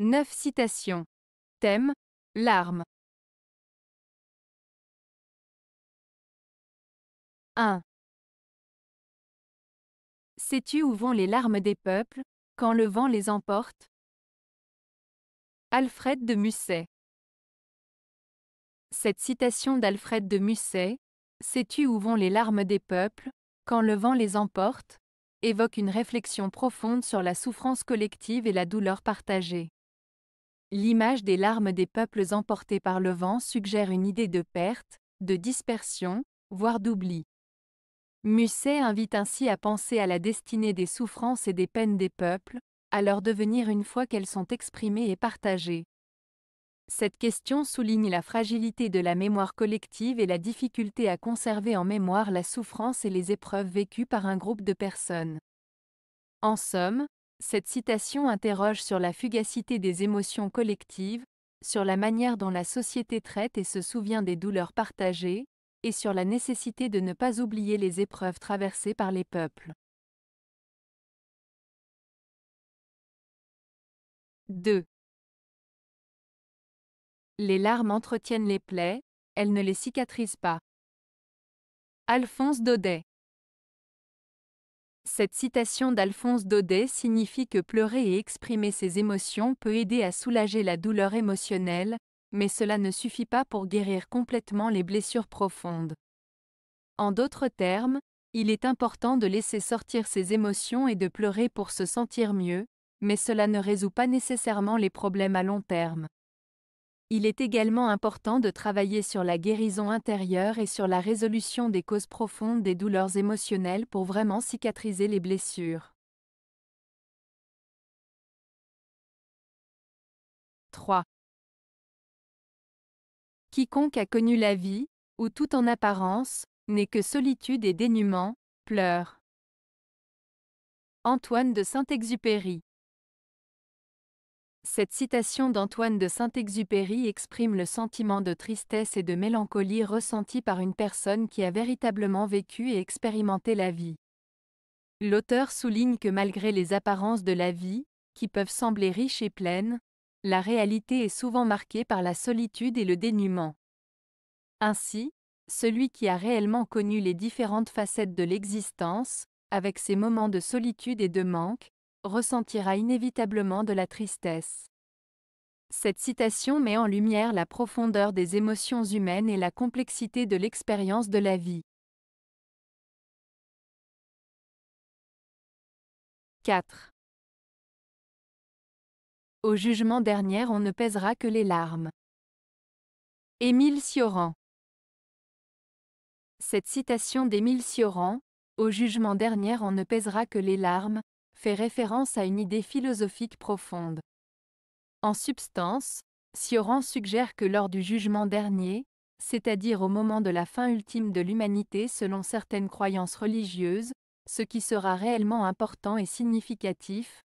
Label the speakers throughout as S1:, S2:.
S1: 9 citations. Thème Larmes. 1. Sais-tu où vont les larmes des peuples, quand le vent les emporte? Alfred de Musset. Cette citation d'Alfred de Musset, Sais-tu où vont les larmes des peuples, quand le vent les emporte évoque une réflexion profonde sur la souffrance collective et la douleur partagée. L'image des larmes des peuples emportés par le vent suggère une idée de perte, de dispersion, voire d'oubli. Musset invite ainsi à penser à la destinée des souffrances et des peines des peuples, à leur devenir une fois qu'elles sont exprimées et partagées. Cette question souligne la fragilité de la mémoire collective et la difficulté à conserver en mémoire la souffrance et les épreuves vécues par un groupe de personnes. En somme, cette citation interroge sur la fugacité des émotions collectives, sur la manière dont la société traite et se souvient des douleurs partagées, et sur la nécessité de ne pas oublier les épreuves traversées par les peuples. 2. Les larmes entretiennent les plaies, elles ne les cicatrisent pas. Alphonse Daudet Cette citation d'Alphonse Daudet signifie que pleurer et exprimer ses émotions peut aider à soulager la douleur émotionnelle, mais cela ne suffit pas pour guérir complètement les blessures profondes. En d'autres termes, il est important de laisser sortir ses émotions et de pleurer pour se sentir mieux, mais cela ne résout pas nécessairement les problèmes à long terme. Il est également important de travailler sur la guérison intérieure et sur la résolution des causes profondes des douleurs émotionnelles pour vraiment cicatriser les blessures. 3. Quiconque a connu la vie, ou tout en apparence, n'est que solitude et dénuement, pleure. Antoine de Saint-Exupéry Cette citation d'Antoine de Saint-Exupéry exprime le sentiment de tristesse et de mélancolie ressenti par une personne qui a véritablement vécu et expérimenté la vie. L'auteur souligne que malgré les apparences de la vie, qui peuvent sembler riches et pleines, la réalité est souvent marquée par la solitude et le dénuement. Ainsi, celui qui a réellement connu les différentes facettes de l'existence, avec ses moments de solitude et de manque, ressentira inévitablement de la tristesse. Cette citation met en lumière la profondeur des émotions humaines et la complexité de l'expérience de la vie. 4. Au jugement dernier on ne pèsera que les larmes. Émile Cioran Cette citation d'Émile Cioran, Au jugement dernier on ne pèsera que les larmes, fait référence à une idée philosophique profonde. En substance, Cioran suggère que lors du jugement dernier, c'est-à-dire au moment de la fin ultime de l'humanité selon certaines croyances religieuses, ce qui sera réellement important et significatif,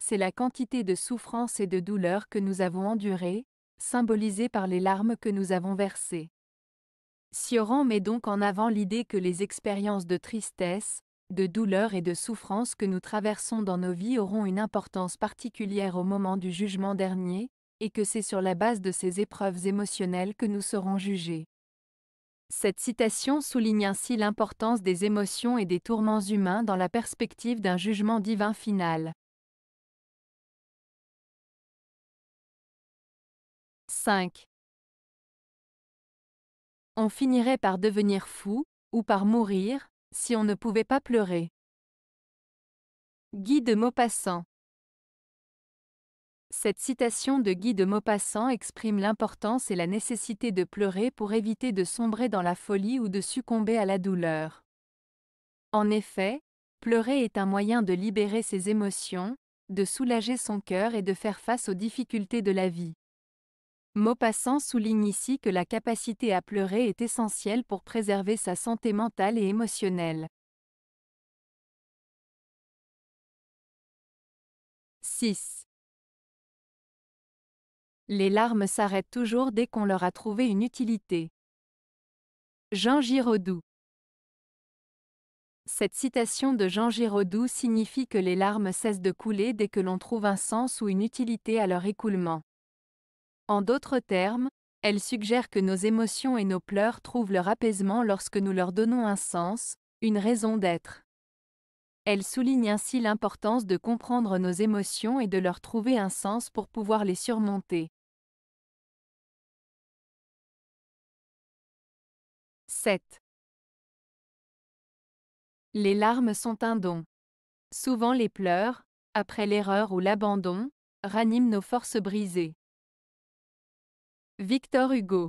S1: c'est la quantité de souffrance et de douleur que nous avons endurée, symbolisée par les larmes que nous avons versées. Sioran met donc en avant l'idée que les expériences de tristesse, de douleur et de souffrance que nous traversons dans nos vies auront une importance particulière au moment du jugement dernier, et que c'est sur la base de ces épreuves émotionnelles que nous serons jugés. Cette citation souligne ainsi l'importance des émotions et des tourments humains dans la perspective d'un jugement divin final. 5. On finirait par devenir fou, ou par mourir, si on ne pouvait pas pleurer. Guy de Maupassant Cette citation de Guy de Maupassant exprime l'importance et la nécessité de pleurer pour éviter de sombrer dans la folie ou de succomber à la douleur. En effet, pleurer est un moyen de libérer ses émotions, de soulager son cœur et de faire face aux difficultés de la vie. Maupassant souligne ici que la capacité à pleurer est essentielle pour préserver sa santé mentale et émotionnelle. 6. Les larmes s'arrêtent toujours dès qu'on leur a trouvé une utilité. Jean Giraudoux Cette citation de Jean Giraudoux signifie que les larmes cessent de couler dès que l'on trouve un sens ou une utilité à leur écoulement. En d'autres termes, elle suggère que nos émotions et nos pleurs trouvent leur apaisement lorsque nous leur donnons un sens, une raison d'être. Elle souligne ainsi l'importance de comprendre nos émotions et de leur trouver un sens pour pouvoir les surmonter. 7. Les larmes sont un don. Souvent les pleurs, après l'erreur ou l'abandon, raniment nos forces brisées. Victor Hugo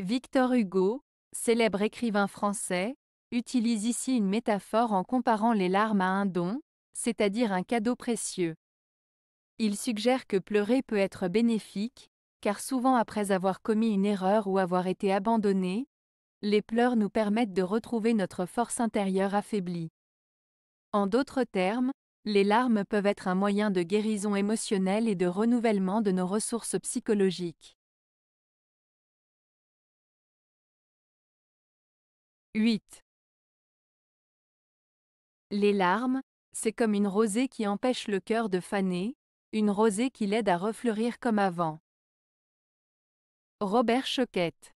S1: Victor Hugo, célèbre écrivain français, utilise ici une métaphore en comparant les larmes à un don, c'est-à-dire un cadeau précieux. Il suggère que pleurer peut être bénéfique, car souvent après avoir commis une erreur ou avoir été abandonné, les pleurs nous permettent de retrouver notre force intérieure affaiblie. En d'autres termes, les larmes peuvent être un moyen de guérison émotionnelle et de renouvellement de nos ressources psychologiques. 8. Les larmes, c'est comme une rosée qui empêche le cœur de faner, une rosée qui l'aide à refleurir comme avant. Robert Choquette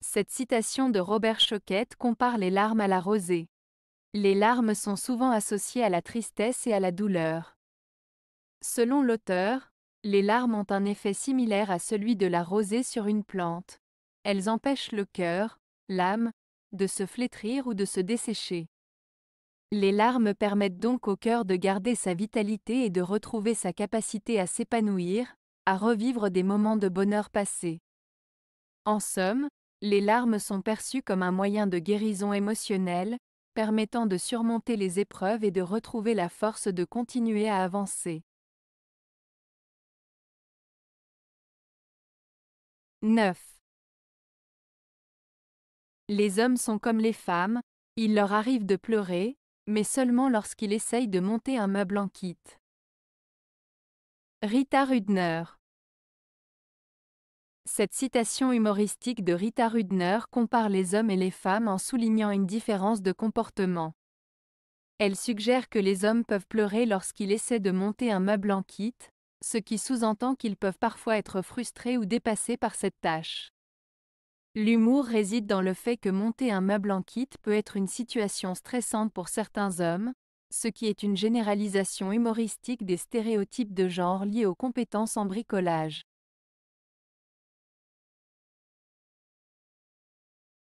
S1: Cette citation de Robert Choquette compare les larmes à la rosée. Les larmes sont souvent associées à la tristesse et à la douleur. Selon l'auteur, les larmes ont un effet similaire à celui de la rosée sur une plante. Elles empêchent le cœur, l'âme, de se flétrir ou de se dessécher. Les larmes permettent donc au cœur de garder sa vitalité et de retrouver sa capacité à s'épanouir, à revivre des moments de bonheur passés. En somme, les larmes sont perçues comme un moyen de guérison émotionnelle, permettant de surmonter les épreuves et de retrouver la force de continuer à avancer. 9. Les hommes sont comme les femmes, il leur arrive de pleurer, mais seulement lorsqu'ils essayent de monter un meuble en kit. Rita Rudner Cette citation humoristique de Rita Rudner compare les hommes et les femmes en soulignant une différence de comportement. Elle suggère que les hommes peuvent pleurer lorsqu'ils essaient de monter un meuble en kit, ce qui sous-entend qu'ils peuvent parfois être frustrés ou dépassés par cette tâche. L'humour réside dans le fait que monter un meuble en kit peut être une situation stressante pour certains hommes, ce qui est une généralisation humoristique des stéréotypes de genre liés aux compétences en bricolage.